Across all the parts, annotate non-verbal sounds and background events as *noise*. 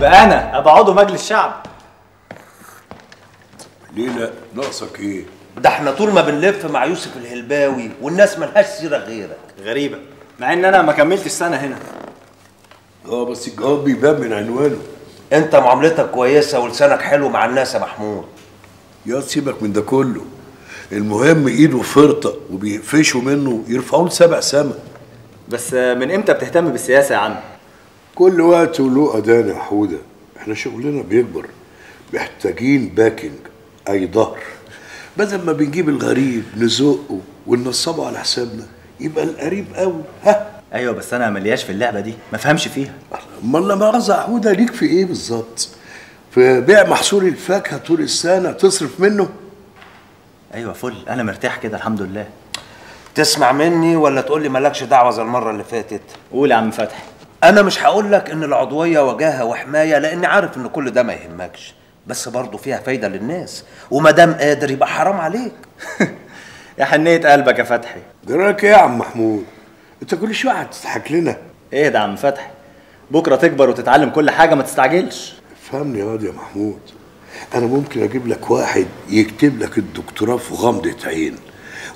يبقى أنا ابقى عضو مجلس شعب ليه لا ناقصك إيه؟ ده إحنا طول ما بنلف مع يوسف الهلباوي والناس ملهاش سيرة غيرك. غريبة. مع إن أنا ما كملتش سنة هنا. آه بس الجواب بيبان من عنوانه. أنت معاملتك كويسة ولسانك حلو مع الناس يا محمود. يا سيبك من ده كله. المهم ايده فرطه وبيقفشوا منه يرفعوه لسبع سما. بس من إمتى بتهتم بالسياسة يا عم؟ كل وقت وله اذان يا حوده إحنا شغلنا بيكبر محتاجين باكينج أي ظهر. بدل ما بنجيب الغريب نزقه وننصبه على حسابنا يبقى القريب قوي. ها؟ أيوه بس أنا ملياش في اللعبة دي ما فهمش فيها. أمال لما مؤاخذة يا حوده ليك في إيه بالظبط؟ في بيع محصول الفاكهة طول السنة تصرف منه؟ أيوه فل. أنا مرتاح كده الحمد لله. تسمع مني ولا تقول لي مالكش دعوة زي المرة اللي فاتت؟ قول يا عم فتحي. أنا مش هقول لك إن العضوية وجاهة وحماية لأني عارف إن كل ده ما يهمكش بس برضه فيها فايدة للناس وما دام قادر يبقى حرام عليك. *laughs* يا حنية قلبك يا فتحي. جراك إيه يا عم محمود؟ أنت كل شوية هتضحك لنا. إيه ده يا عم فتحي؟ بكرة تكبر وتتعلم كل حاجة ما تستعجلش. فهمني يا واد يا محمود. أنا ممكن أجيب لك واحد يكتب لك الدكتوراه في غمضة عين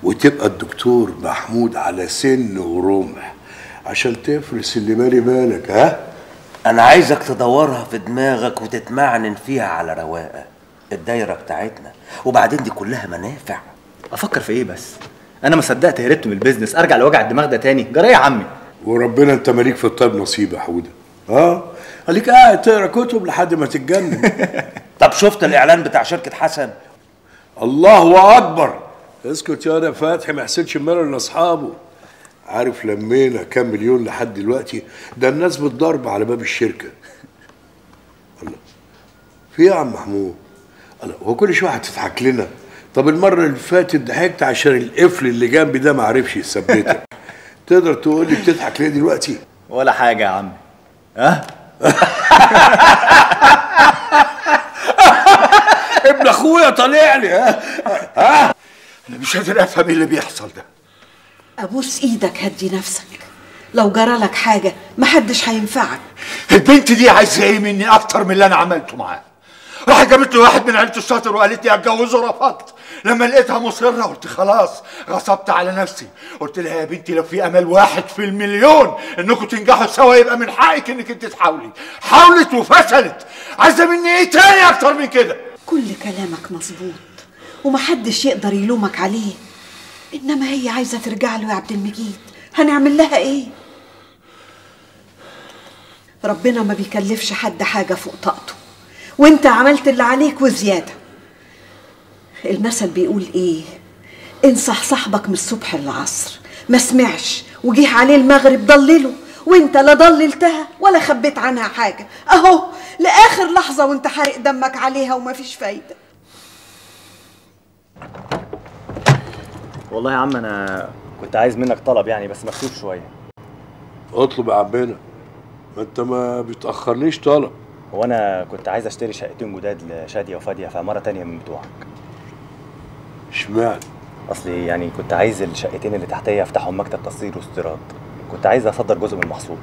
وتبقى الدكتور محمود على سن ورمح. عشان تفرس اللي مالي بالك ها؟ أنا عايزك تدورها في دماغك وتتمعنن فيها على رواقة الدايرة بتاعتنا. وبعدين دي كلها منافع. أفكر في إيه بس؟ أنا ما صدقت هربت من البيزنس. أرجع لوجع الدماغ ده تاني. جرى يا عمي. وربنا أنت ماليك في الطيب نصيب يا حودة. آه خليك قاعد تقرأ كتب لحد ما تتجنن. *laughs* طب شفت الإعلان بتاع شركة حسن؟ الله أكبر. اسكت يا ده فتحي ما يحسدش المال لأصحابه. عارف لمينا كام مليون لحد دلوقتي؟ ده الناس بتضرب على باب الشركة. الله. في إيه يا عم محمود؟ الله هو كل شوية هتضحك لنا. طب المرة اللي فاتت ضحكت عشان القفل اللي جنبي ده ما عرفش يثبتك *laughs* تقدر تقول لي بتضحك ليه دلوقتي؟ ولا حاجة يا عمي ها؟ *laughs* ابن أخويا طالع لي ها؟ ها؟ أنا مش قادر أفهم إيه اللي بيحصل ده. أبوس إيدك هدي نفسك. لو جرالك حاجة محدش هينفعك. البنت دي عايزة إيه مني؟ أكتر من اللي أنا عملته معاها. راحت جابت لي واحد من عيلته الشاطر وقالت لي أتجوزه رفضت. لما لقيتها مصرة قلت خلاص غصبت على نفسي. قلت لها يا بنتي لو في أمل واحد في المليون إنكم تنجحوا سوا يبقى من حقك إنك أنت تحاولي. حاولت وفشلت. عايزة مني إيه تاني أكتر من كده؟ كل كلامك مظبوط ومحدش يقدر يلومك عليه. إنما هي عايزة ترجع له يا عبد المجيد. هنعمل لها إيه؟ ربنا ما بيكلفش حد حاجة فوق طاقته. وإنت عملت اللي عليك وزيادة. المثل بيقول إيه؟ انصح صاحبك من الصبح للعصر. ما سمعش وجيه عليه المغرب ضلله. وإنت لا ضللتها ولا خبيت عنها حاجة. أهو لآخر لحظة وإنت حارق دمك عليها ومفيش فايدة. والله يا عم أنا كنت عايز منك طلب يعني بس مكسوف شوية. اطلب يا عمنا. ما انت ما بتأخرنيش طلب. هو أنا كنت عايز أشتري شقتين جداد لشادية وفادية في عمارة تانية من بتوعك. اشمعنى؟ أصلي يعني كنت عايز الشقتين اللي تحتية افتحهم مكتب تصدير واستيراد. كنت عايز أصدر جزء من المحصول.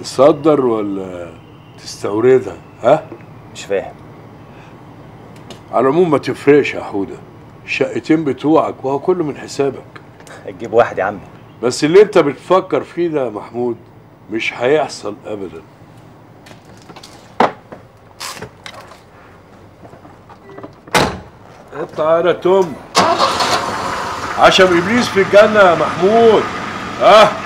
تصدر ولا تستوردها؟ ها؟ مش فاهم. على العموم ما تفرقش يا حودة. الشقتين بتوعك وهو كله من حسابك. تجيب واحد يا عمي. بس اللي انت بتفكر فيه ده يا محمود مش هيحصل ابدا. اطلع يا توم. عشم إبليس في الجنة يا محمود. ها؟